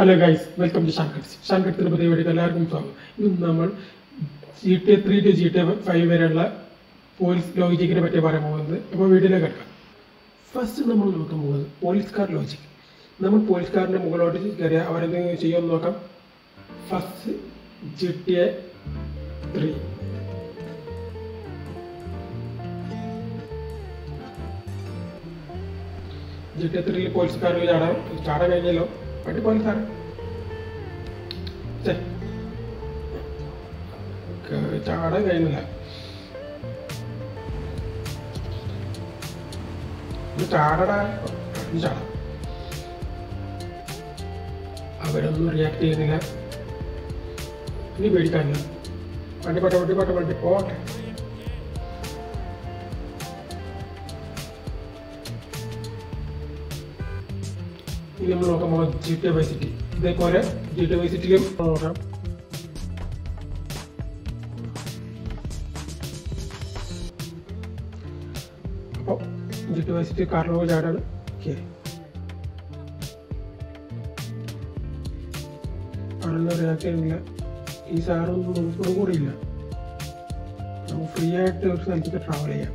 Hello guys welcome to ഷാൻകട്സ് ഷാൻകട്സിന്റെ പുതിയ വീഡിയോ എല്ലാവർക്കും സ്വാഗതം. ഇന്ന് നമ്മൾ G T A three to G T A five വരെയുള്ള പോലീസ് ലോജിക്കിനെ പറ്റി പറയാൻ പോകുന്നത്. അപ്പോൾ വീഡിയോയിലേക്ക് കിടക്കാം. ഫസ്റ്റ് നമ്മൾ നോക്കാൻ പോകുന്നത് പോലീസ് കാർ ലോജിക് നമ്മൾ പോലീസ് കാറിന്റെ മുകളിലോട്ട് കയറിയാൽ അവരെന്തെങ്കിലും ചെയ്യുമെന്ന് നോക്കാം. First G T A three G T A ത്രീയിൽ പോലീസ് കാർ ചാടാൻ ചാടാൻ കഴിഞ്ഞല്ലോ. പട്ടി ഛെ. ക- ചാടാൻ കഴിയുന്നില്ല. ചാടടാ. ചാടാം. അവരൊന്നും റിയാക്ട് ചെയ്യുന്നില്ല. ഇനി പേടിക്കാനില്ല. വണ്ടി പട്ട വണ്ടി പട്ട വണ്ടി പോട്ടെ. ഇനി നമ്മൾ നോക്കാൻ പോകുന്നത് ജി ടി വൈ സിറ്റി ഇതേപോലെ ജി ടി വൈ സിറ്റിയിലും നോക്കാം അപ്പോൾ ജി ടി വൈ സിറ്റി കാറിലോ ചാടാണ് ഓക്കെ ആരൊന്നും റിയാക്ട് ചെയ്യുന്നില്ല ഈ സാറൊന്നും നമുക്കൊന്നും കൂടി ഇല്ല നമുക്ക് ഫ്രീ ആയിട്ട് ഒരു സ്ഥലത്തേക്ക് ട്രാവൽ ചെയ്യാം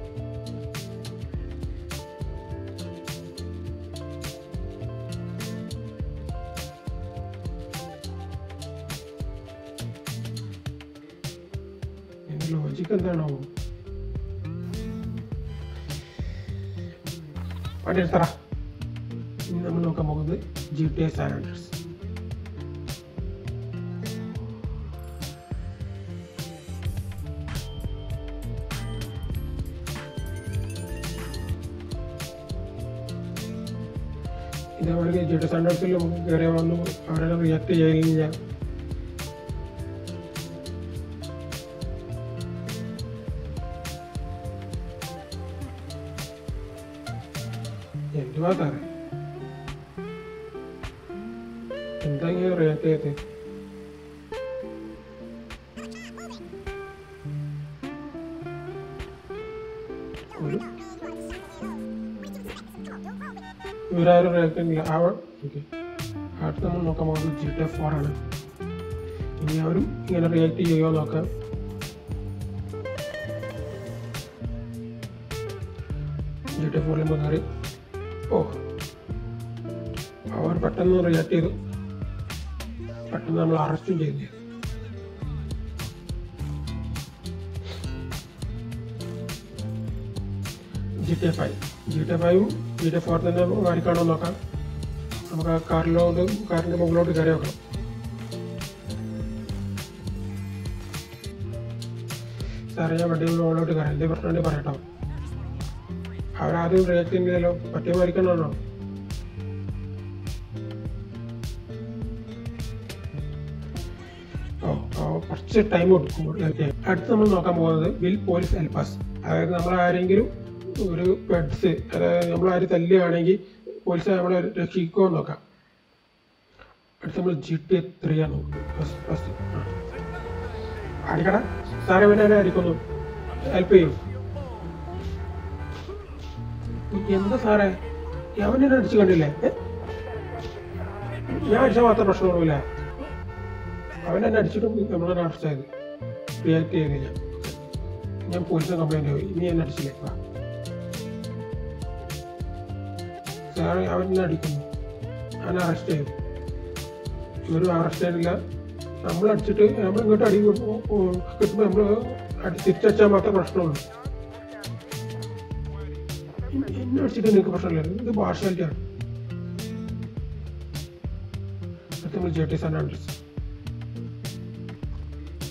ലോജിക്ക് എന്താണോ വണ്ടി എടുത്തറ ഇനി നമ്മൾ നോക്കാൻ പോകുന്നത് ജി ടി എസ് ആൻഡ്രസ് ഇതേപോലെ ജി ടി എസ് ആൻഡ്രസിൽ നമുക്ക് കയറി വന്നു അവരെല്ലാം റിയാക്ട് ചെയ്യില്ല എന്തുവാ സാറേ എന്താ ഇങ്ങനെ റിയാക്ട് ചെയ്തത് ഒരു ഇവരാരും റിയാക്ട് ചെയ്യുന്നില്ല അവ ഓക്കെ അടുത്ത് നമ്മൾ നോക്കാൻ പോകുന്നത് ജി ഓ. അവർ പെട്ടെന്ന് റിയാക്ട് ചെയ്തു പെട്ടെന്ന് നമ്മൾ അറസ്റ്റും ചെയ്തു. G T five G T ഫൈവും ജി ടി ഫോർ തന്നെ മാറിക്കാണോ നോക്കാം. നമുക്ക് ആ കാറിലോട്ട് കാറിന്റെ മുകളിലോട്ട് കയറി വെക്കണം സാറേ ഞാൻ വണ്ടിയുടെ മുകളിലോട്ട് കയറാം. എന്തേ പ്രശ്നമുണ്ടെങ്കിൽ പറയട്ടോ. അവരാദ്യം റിയാക്ട് ചെയ്യുന്നില്ലല്ലോ പറ്റിയ മരിക്കണോ കുറച്ച് ടൈം കൊടുക്കും. അടുത്ത് നമ്മൾ നോക്കാൻ പോകുന്നത് വിൽ പോലീസ് ഹെൽപ്പസ് അതായത് നമ്മൾ ആരെങ്കിലും ഒരു പെഡ്സ് അതായത് നമ്മൾ ആര് തല്ലുകയാണെങ്കിൽ പോലീസ് നമ്മളെ രക്ഷിക്കുമോ നോക്കാം. അടുത്ത് നമ്മൾ ജി ടി ത്രീ ആണ്. അടിക്കട സാറേ വേണ്ടി അടിക്കുന്നു. ഹെൽപ്പ് ചെയ്യും. എന്താ സാറേ? അവൻ എന്നെ അടിച്ചു കണ്ടില്ലേ? ഞാൻ അടിച്ചാൽ മാത്രം പ്രശ്നമൊന്നുമില്ല അവൻ എന്നെ അടിച്ചിട്ടും നമ്മളെ ആയത് റിയാക്ട് ചെയ്ത് ഞാൻ. ഞാൻ പോലീസിന് കംപ്ലൈന്റ് പോയി ഇനി എന്നെ അടിച്ചില്ലേ? സാറ് അവൻ എന്നെ അടിക്കുന്നു. അവനെ അറസ്റ്റ് ചെയ്തു ഇവരും അറസ്റ്റ് ചെയ്തില്ല. നമ്മൾ അടിച്ചിട്ട് നമ്മൾ ഇങ്ങോട്ട് അടി കിട്ടുമ്പോൾ നമ്മൾ തിരിച്ചടിച്ചാൽ മാത്രം പ്രശ്നമുള്ളൂ. എന്നെ അടിച്ചിട്ട് നിങ്ങൾക്ക് പ്രശ്നമില്ല. ഇത് ഭാഷയാണ്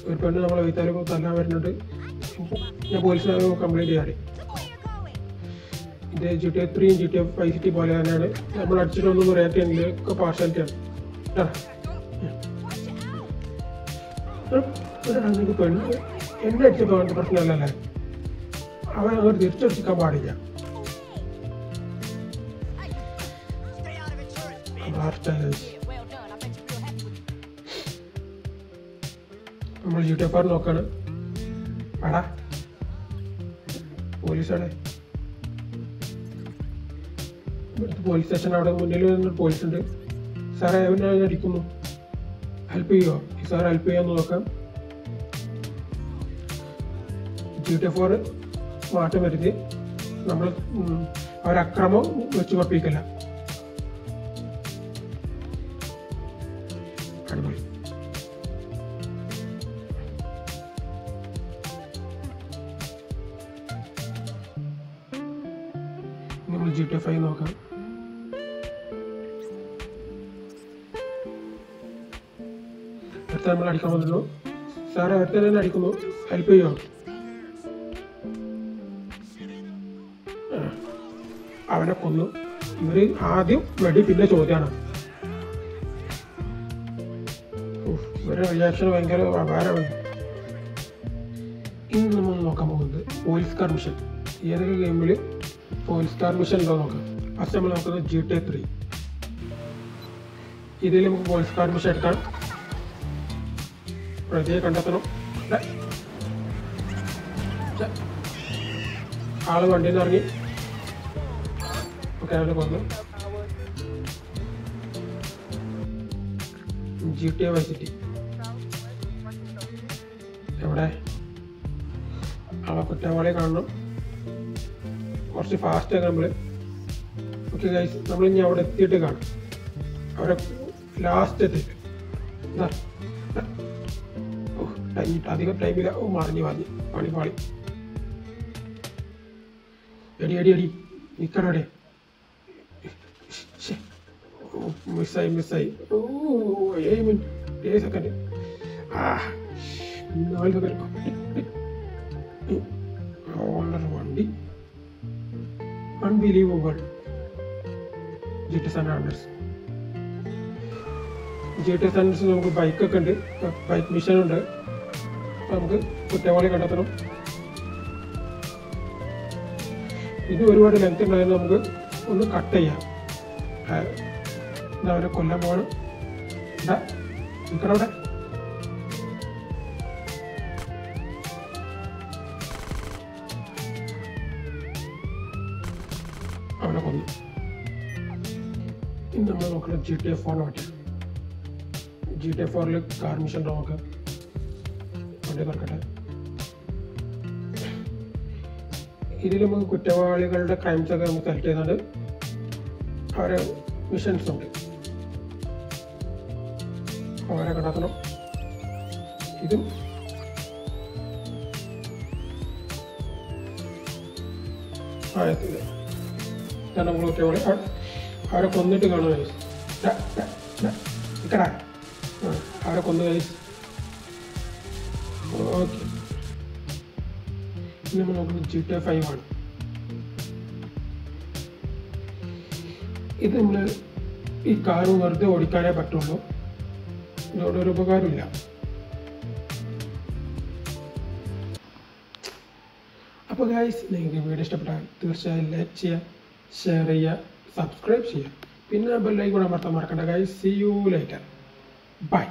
ഒരു പെണ്ണ് നമ്മളെ വീട്ടുകാർ തല്ലാൻ വരുന്നുണ്ട്. ഞാൻ പോലീസിനെ കംപ്ലൈന്റ് ചെയ്യാറ് ഇത് ജി ടി എഫ് ത്രീയും G T F five city പോലെ തന്നെയാണ്. നമ്മൾ അടിച്ചിട്ടൊന്നും റിയാക്ട് ചെയ്യുന്നില്ല ഒക്കെ പാർഷ്യാലിറ്റിയാണ് പെണ്ണ് എന്നെ അടിച്ചപ്പോൾ അവന്റെ പ്രശ്നമല്ലല്ലേ? അവൻ അങ്ങോട്ട് തിരിച്ചടിക്കാൻ പാടില്ല. With നമ്മൾ ടി നോക്കാണ് പോലീസാണ് പോലീസ് സ്റ്റേഷൻ അവിടെ. മുന്നിൽ പോലീസ് ഉണ്ട്. സാറേ അവനെ അടിക്കുന്നു. ഹെൽപ്പ് ചെയ്യോ? സാർ ഹെൽപ്പ് ചെയ്യാന്ന് നോക്കാം. ജി ഫോർ മാറ്റം വരുത്തി. നമ്മൾ അവരക്രമം വെച്ച് നമ്മൾ ജി ടി ഫൈവ് നോക്കാം. അടുത്ത നമ്മൾ അടിക്കാൻ വന്നു സാറേ അടുത്ത തന്നെ അടിക്കുന്നു. ഹെൽപ്പ് ചെയ്യോ. അവനെ കൊന്നു. ഇവർ ആദ്യം വെടി പിന്നെ ചോദ്യമാണ് ഇവരുടെ റിയാക്ഷൻ ഭയങ്കര അപാരമാണ്. ഇന്ന് നമ്മൾ നോക്കാൻ പോകുന്നത് പോലീസ് കാർ ഏതൊക്കെ ഗെയിമിൽ പോലീസ് സ്റ്റാർ മിഷൻ ഉണ്ടോ നോക്കാം ഫസ്റ്റ് നമ്മൾ നോക്കുന്നത് ജി ടി ത്രീ ഇതിൽ നമുക്ക് പോയി സ്റ്റാർ മിഷൻ എടുക്കാം പ്രതിയെ കണ്ടെത്തണം ആൾ വണ്ടിയിൽ നിന്ന് ഇറങ്ങി ഓക്കെ അവനെ കൊന്നു ജി ടി വൈ സിറ്റി എവിടെ ആളെ കുറ്റവാളിയെ കാണണം കുറച്ച് ഫാസ്റ്റ് ആക്കാം നമ്മൾ ഓക്കെ ഗൈസ് നമ്മൾ ഇനി അവിടെ എത്തിയിട്ട് കാണും അവിടെ ലാസ്റ്റ് എത്തിയിട്ട് ഇതാ കഴിഞ്ഞിട്ട് അധികം ടൈമില്ല ഓ മറിഞ്ഞ് മറിഞ്ഞ് പണി പാളി എടി എടി എടി ഓ മിസ്സായി മിസ്സായി ഓ ഏഴ് സെക്കൻഡ് ആ നാല് വണ്ടി അൺബിലീവബിൾ ജി ആൻഡേഴ്സ് സാൻഡേഴ്സ് ആൻഡേഴ്സ് നമുക്ക് ബൈക്കൊക്കെ ഉണ്ട്. ബൈക്ക് മിഷൻ ഉണ്ട്. നമുക്ക് കുറ്റവാളി കണ്ടെത്തണം. ഇത് ഒരുപാട് ലെങ്ത് ഉണ്ടായിരുന്നു നമുക്ക് ഒന്ന് കട്ട് ചെയ്യാം. അവരെ കൊല്ലം പോകണം നിൽക്കണവിടെ അവനെ ഇന്ന് നോക്കുന്നത് ജി ടി എഫ് ഫോറിനെ പറ്റി ജി ടി എഫ് ഫോറിൽ കാർ മിഷൻ നമുക്ക് വണ്ടി തുറക്കട്ടെ ഇതിൽ നമുക്ക് കുറ്റവാളികളുടെ ക്രൈംസ് ഒക്കെ നമുക്ക് സെലക്ട് ചെയ്യുന്നുണ്ട്. അവരെ മിഷൻസ് ഉണ്ട്. അവരെ കണ്ടെത്തണം. ഇതും ആ എത്തില്ല അവിടെ അവരെ കൊന്നിട്ട് കാണാൻ ഗൈസ് ഇക്കടാ അവരെ കൊന്നു ഗൈസ് ഓക്കെ. നമ്മൾ നോക്കുന്നത് ജി ഫൈവ് ആണ്. ഇത് നമ്മൾ ഈ കാറ് വെറുതെ ഓടിക്കാനേ പറ്റുള്ളൂ. ഇതോടെ ഒരു ഉപകാരമില്ല. അപ്പോൾ ഗായ്സ് നിങ്ങൾക്ക് വീഡിയോ ഇഷ്ടപ്പെട്ടാൽ തീർച്ചയായും ലൈക്ക് ചെയ്യുക ഷെയർ ചെയ്യുക സബ്സ്ക്രൈബ് ചെയ്യുക. പിന്നെ ബെല്ലൈക്കൂടെ അമർത്താൻ മറക്കണ്ട guys see you later bye